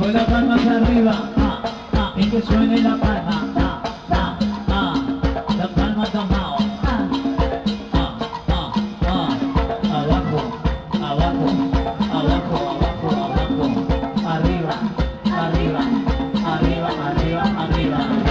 Con la palma hacia arriba, ah, ah, y que suene la palma, ah, ah, ah, la palma tomao, ah, ah, ah, ah. abajo, abajo, abajo, abajo, abajo, arriba, arriba, arriba, arriba, arriba.